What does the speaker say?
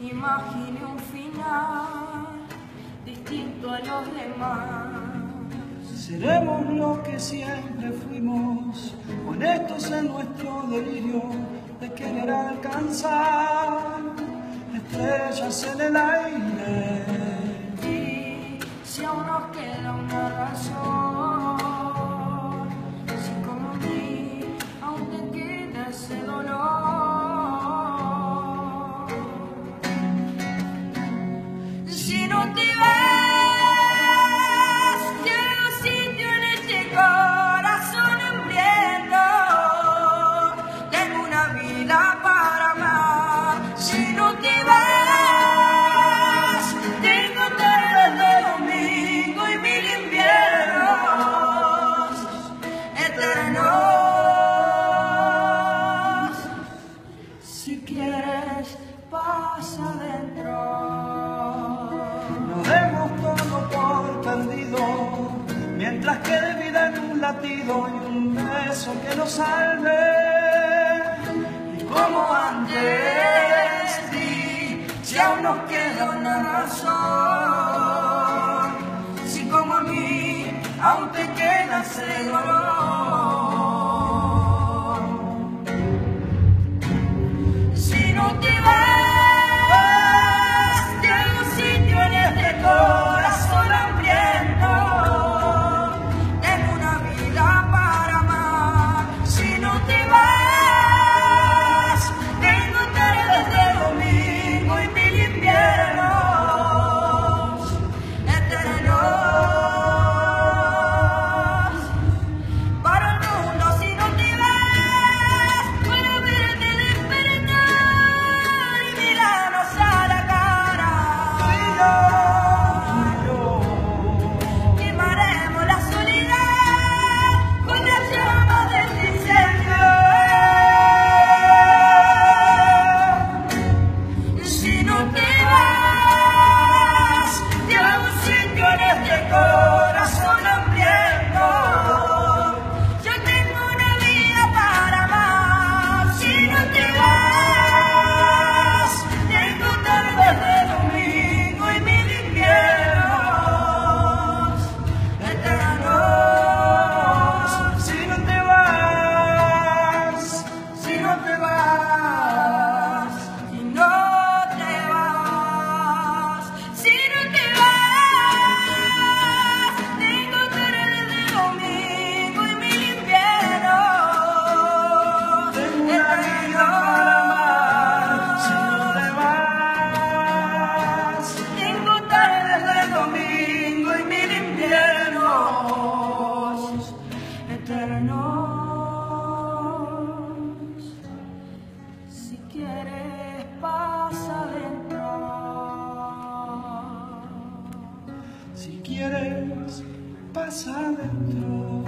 imagine un final distinto a los demás. Seremos lo que siempre fuimos, honestos en nuestro delirio de querer alcanzar estrellas en el aire. do quieres, pasa adentro. Nos demos todo por perdido, mientras quede vida en un latido y un beso que nos salve. Y como antes di, si aún nos queda una razón, si como a mí aún te queda ese. quieres, pasa adentro.